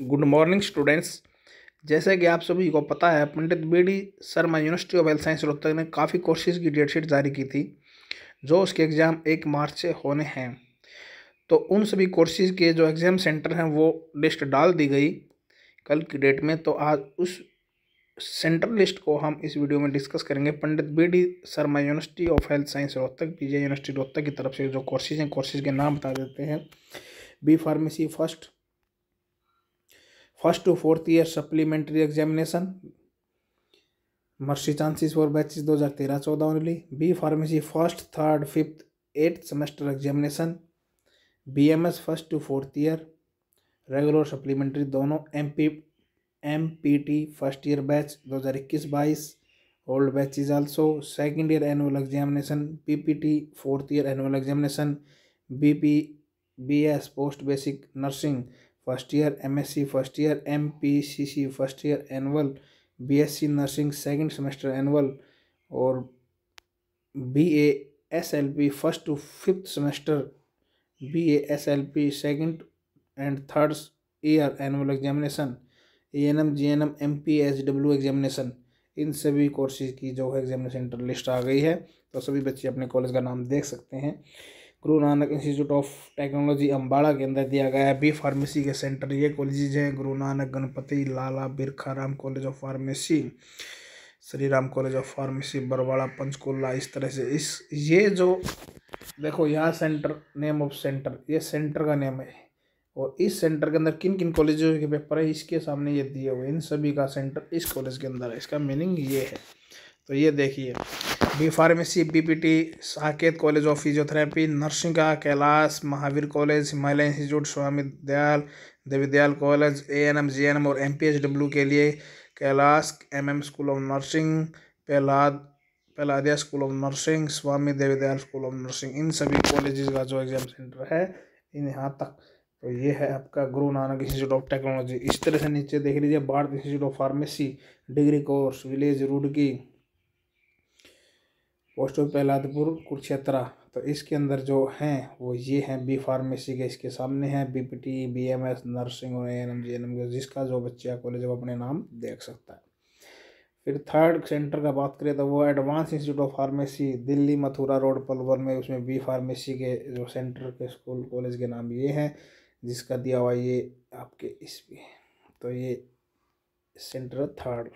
Good morning students. जैसे कि आप सभी को पता है, Pandit B D Sharma university of health science Rohtak ने काफ़ी कोर्सेज की डेटशीट जारी की थी, जो उसके एग्ज़ाम एक मार्च से होने हैं। तो उन सभी कोर्सेज के जो एग्ज़ाम सेंटर हैं, वो लिस्ट डाल दी गई कल की डेट में। तो आज उस सेंटर लिस्ट को हम इस वीडियो में डिस्कस करेंगे। Pandit B D Sharma university of health science Rohtak P university Rohtak की तरफ़ से जो कोर्सेज हैं कोर्सेज के नाम बता देते हैं। B pharmacy first first to fourth year supplementary examination mercy chances for batches दो हज़ार तेरह चौदह only B pharmacy first third fifth eighth semester examination B M S first to fourth year regular supplementary दोनों M P M P T first year batch दो हज़ार इक्कीस बाईस old batch is also second year annual examination P P T fourth year annual examination B S post basic nursing first year M S C first year M P C C first year annual B S C nursing second semester annual और B A S L P first to fifth semester B A S L P second and third year annual examination A N M G N M M P H W examination इन सभी courses की जो है examination list आ गई है। तो सभी बच्चे अपने कॉलेज का नाम देख सकते हैं। Guru Nanak institute of technology Ambada के अंदर दिया गया है। बी फार्मेसी के सेंटर, ये कॉलेजेज हैं। Guru Nanak Ganpati Lala Birkha Ram college of pharmacy, Shri Ram college of pharmacy, Barwada Panchkula, इस तरह से। इस, ये जो, देखो, यहाँ सेंटर नेम ऑफ़ सेंटर ये सेंटर का नेम है। और इस सेंटर के अंदर किन किन कॉलेजों के पेपर है? इसके सामने ये दिए हुए इन सभी का सेंटर इस कॉलेज के अंदर है। इसका मीनिंग ये है। तो ये देखिए, B pharmacy PPT Saket college of physiotherapy, nursing का Kailash, Mahavir college, Himalaya institute, Swami Dayal, Devidayal college A N M G N M और एम पी एच डब्ल्यू के लिए Kailash M M school of nursing Prahlad Prahladia school of nursing Swami Devidayal school of nursing इन सभी college का जो exam centre है, इन यहाँ तक। तो ये है आपका गुरु नानक इंस्टीट्यूट ऑफ़ टेक्नोलॉजी इस तरह से नीचे देख लीजिए, Bharat institute of pharmacy degree course village Roorkee post of Prahladpur Kurukshetra. तो इसके अंदर जो हैं, वो ये हैं, बी फार्मेसी के इसके सामने हैं B P T B M S nursing और N M G N M जिसका जो बच्चा कॉलेज वो अपने नाम देख सकता है। फिर थर्ड सेंटर का बात करें तो वो advance institute of pharmacy Delhi Mathura road, Palwal में, उसमें बी फार्मेसी के जो सेंटर के स्कूल कॉलेज के नाम ये हैं, जिसका दिया हुआ ये आपके इस तो ये सेंटर थर्ड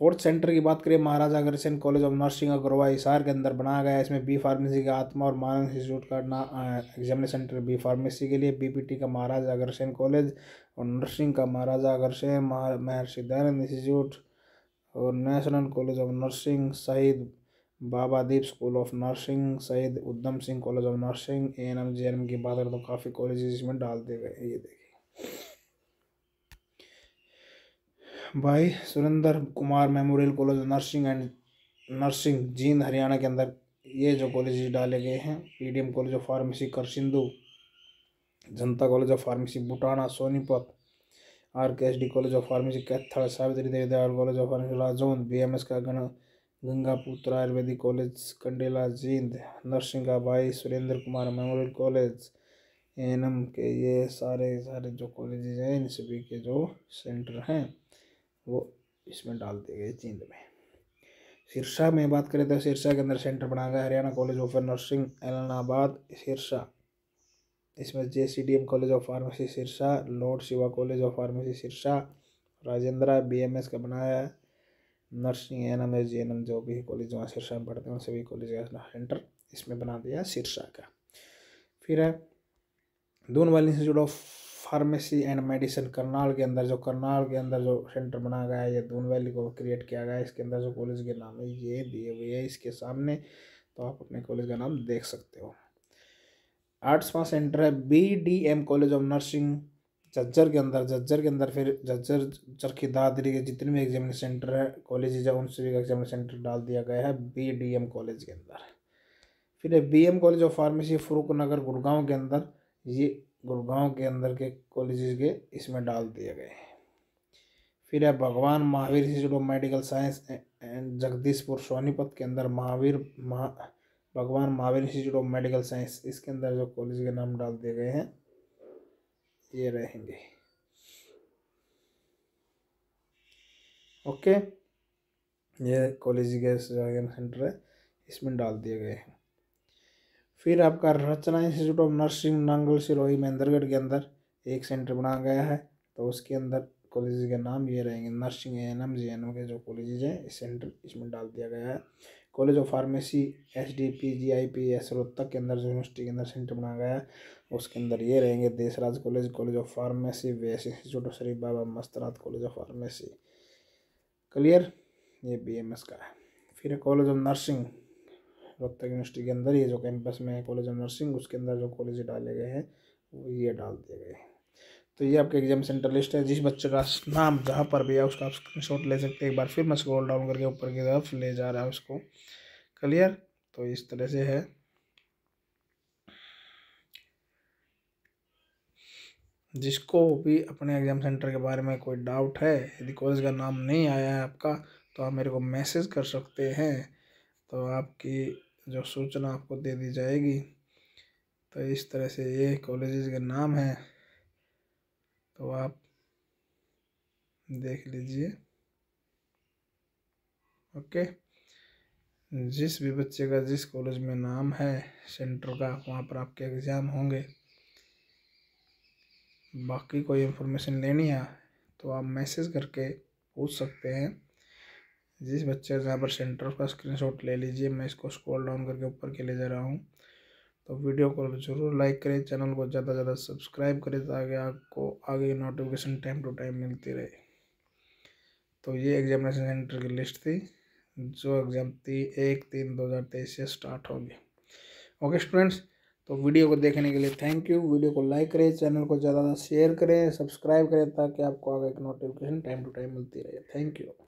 फोर्थ सेंटर की बात करें, Maharaja Agrasen college of nursing Agroha Hisar के अंदर बनाया गया है। इसमें बी फार्मेसी का आत्मा और मानव इंस्टीट्यूट का ना एग्जामिनेशन सेंटर बी फार्मेसी के लिए बीपीटी का महाराजा अग्रसेन कॉलेज और नर्सिंग का महाराजा अग्रसेन महर्षि दयानंद इंस्टीट्यूट और national college of nursing Shaheed Baba Deep school of nursing Shaheed Udham Singh college of nursing A N M J N M की बात करें तो काफ़ी कॉलेज इसमें डाल दिए गए ये देखिए भाई Surendra Kumar memorial college, nursing and nursing, Jind, Haryana के अंदर। ये जो कॉलेज डाले गए हैं, PDM college of pharmacy Karsindhu Janta college of pharmacy, Butana, Sonipat R K S D college of pharmacy, Kaithal, Savitri Devi Dayal college of pharmacy, Rajound B M S का गण, Gangaputra ayurvedic college, Kandela, Jind, nursing का भाई, Surendra Kumar memorial college N M के ये सारे सारे जो colleges हैं, इन सभी के जो सेंटर हैं। वो इसमें डाल दिए गए जींद में। सिरसा में बात करें तो सिरसा के अंदर सेंटर बनाया गया Haryana college of nursing, Ellenabad, Sirsa. इसमें J C D M college of pharmacy Sirsa, lord Shiva college of pharmacy Sirsa, Rajendra B M S का बनाया है, nursing N M S G N M जो भी college वहाँ सिरसा में पढ़ते हैं सभी कॉलेज का सेंटर इसमें बना दिया सिरसा का। फिर है Doon valley institute of pharmacy and medicine Karnal के अंदर जो करनाल के अंदर जो सेंटर बनाया गया है, ये दून वैली को क्रिएट किया गया है। इसके अंदर जो कॉलेज के नाम है, ये दिए हुए है इसके सामने। तो आप अपने कॉलेज का नाम देख सकते हो। आर्ट्सवा सेंटर है। B D M college of nursing Jhajjar के अंदर। झज्जर के अंदर फिर झज्जर चरखी दादरी के जितने भी एग्जामिनेशन सेंटर है कॉलेज है उन सभी का एग्जामिनेशन सेंटर डाल दिया गया है बी डी एम कॉलेज के अंदर। फिर B M college of pharmacy Farrukh Nagar Gurgaon के अंदर, ये गुड़गांव के अंदर के कॉलेजेस के इसमें डाल दिए गए हैं। फिर है Bhagwan Mahavir institute of medical science and Jagdishpur Sonipat के अंदर महावीर महा, Bhagwan Mahavir institute of medical science इसके अंदर जो कॉलेज के नाम डाल दिए गए हैं, ये रहेंगे। ओके ये कॉलेज के सेंटर है, इसमें डाल दिए गए हैं। फिर आपका Rachna institute of nursing Nangal Sirohi Mahendragarh के अंदर एक सेंटर बनाया गया है। तो उसके अंदर कॉलेज के नाम ये रहेंगे, nursing A N M, G N M के जो कॉलेज हैं, इस सेंटर इसमें डाल दिया गया है। College of pharmacy, H D P, G I P S Rohtak के अंदर, यूनिवर्सिटी के अंदर सेंटर बनाया गया है। उसके अंदर ये रहेंगे Deshraj college college of pharmacy Vaish institute of Sharif Baba Mastnath college of pharmacy. Clear? ये बी एम एस का है। फिर college of nursing. Rohtak university के अंदर ये जो कैंपस में है कॉलेज ऑफ़ नर्सिंग उसके अंदर जो कॉलेज डाले गए हैं, वो ये डाल दिए गए हैं। तो ये आपके एग्ज़ाम सेंटर लिस्ट है। जिस बच्चे का नाम जहाँ पर भी है, उसका आप स्क्रीन ले सकते हैं। एक बार फिर मैं स्क्रॉल डाउन करके ऊपर की तरफ़ ले जा रहा हूँ उसको क्लियर तो इस तरह से है। जिसको भी अपने एग्ज़ाम सेंटर के बारे में कोई डाउट है, यदि कॉलेज का नाम नहीं आया है आपका तो आप मेरे को मैसेज कर सकते हैं। तो आपकी जो सूचना आपको दे दी जाएगी। तो इस तरह से ये कॉलेजेस के नाम हैं। तो आप देख लीजिए। ओके। जिस भी बच्चे का जिस कॉलेज में नाम है, सेंटर का, वहाँ पर आपके एग्ज़ाम होंगे। बाकी कोई इन्फॉर्मेशन लेनी है तो आप मैसेज करके पूछ सकते हैं। जिस बच्चे का जहाँ पर सेंटर का स्क्रीनशॉट ले लीजिए, मैं इसको स्क्रॉल डाउन करके ऊपर के ले जा रहा हूँ। तो वीडियो को ज़रूर लाइक करें चैनल को ज़्यादा से ज़्यादा सब्सक्राइब करें ताकि आपको आगे नोटिफिकेशन टाइम टू टाइम मिलती रहे। तो ये एग्जामिनेशन सेंटर की लिस्ट थी, जो एग्ज़ाम थी एक तीन दो हज़ार तेईस से स्टार्ट होगी। ओके स्टूडेंट्स तो वीडियो को देखने के लिए थैंक यू वीडियो को लाइक करें चैनल को ज़्यादा शेयर करें सब्सक्राइब करें ताकि आपको आगे एक नोटिफिकेशन टाइम टू टाइम मिलती रहे। Thank you